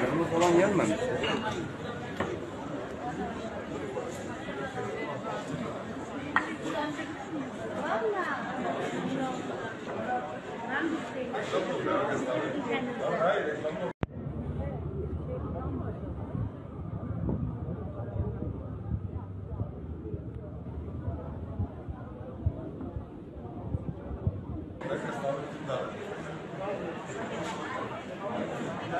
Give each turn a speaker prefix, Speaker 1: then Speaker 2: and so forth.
Speaker 1: Yarımı falan gelmemiş.
Speaker 2: Thank
Speaker 3: you.